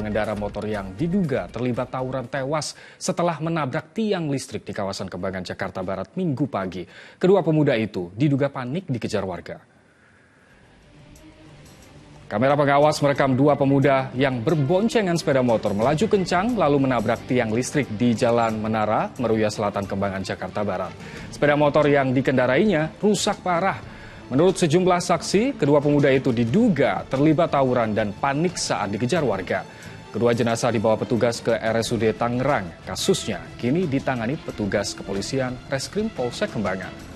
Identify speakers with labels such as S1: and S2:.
S1: pengendara motor yang diduga terlibat tawuran tewas setelah menabrak tiang listrik di kawasan Kembangan, Jakarta Barat minggu pagi. Kedua pemuda itu diduga panik dikejar warga. Kamera pengawas merekam dua pemuda yang berboncengan sepeda motor melaju kencang lalu menabrak tiang listrik di Jalan Menara, Meruya Selatan, Kembangan, Jakarta Barat. Sepeda motor yang dikendarainya rusak parah Menurut sejumlah saksi, kedua pemuda itu diduga terlibat tawuran dan panik saat dikejar warga. Kedua jenazah dibawa petugas ke RSUD Tangerang. Kasusnya kini ditangani petugas kepolisian Reskrim Polsek Kembangan.